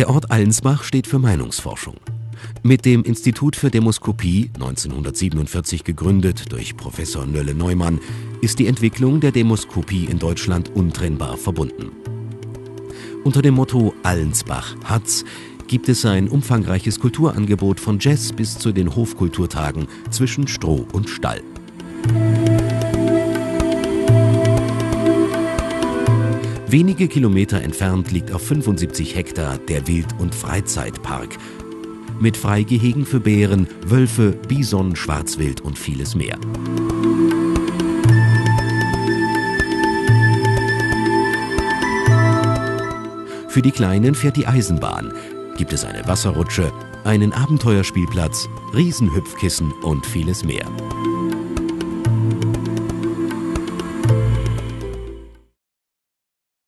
Der Ort Allensbach steht für Meinungsforschung. Mit dem Institut für Demoskopie, 1947 gegründet durch Professor Nölle Neumann, ist die Entwicklung der Demoskopie in Deutschland untrennbar verbunden. Unter dem Motto Allensbach hat's gibt es ein umfangreiches Kulturangebot von Jazz bis zu den Hofkulturtagen zwischen Stroh und Stall. Wenige Kilometer entfernt liegt auf 75 Hektar der Wild- und Freizeitpark mit Freigehegen für Bären, Wölfe, Bison, Schwarzwild und vieles mehr. Für die Kleinen fährt die Eisenbahn, gibt es eine Wasserrutsche, einen Abenteuerspielplatz, Riesenhüpfkissen und vieles mehr.